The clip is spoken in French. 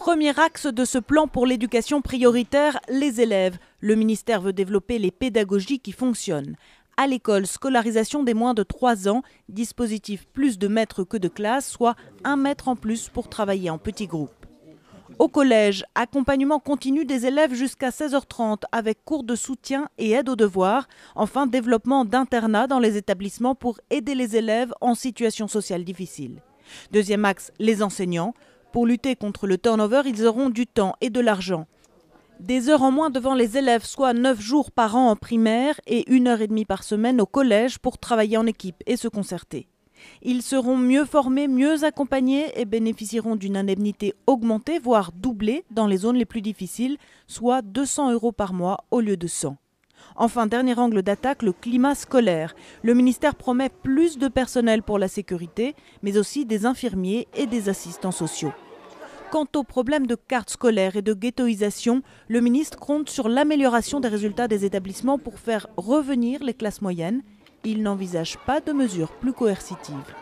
Premier axe de ce plan pour l'éducation prioritaire, les élèves. Le ministère veut développer les pédagogies qui fonctionnent. À l'école, scolarisation des moins de 3 ans, dispositif plus de maîtres que de classe, soit un maître en plus pour travailler en petits groupes. Au collège, accompagnement continu des élèves jusqu'à 16h30 avec cours de soutien et aide aux devoirs. Enfin, développement d'internats dans les établissements pour aider les élèves en situation sociale difficile. Deuxième axe, les enseignants. Pour lutter contre le turnover, ils auront du temps et de l'argent. Des heures en moins devant les élèves, soit 9 jours par an en primaire et une heure et demie par semaine au collège pour travailler en équipe et se concerter. Ils seront mieux formés, mieux accompagnés et bénéficieront d'une indemnité augmentée, voire doublée, dans les zones les plus difficiles, soit 200 euros par mois au lieu de 100. Enfin, dernier angle d'attaque, le climat scolaire. Le ministère promet plus de personnel pour la sécurité, mais aussi des infirmiers et des assistants sociaux. Quant au problème de cartes scolaires et de ghettoisation, le ministre compte sur l'amélioration des résultats des établissements pour faire revenir les classes moyennes. Il n'envisage pas de mesures plus coercitives.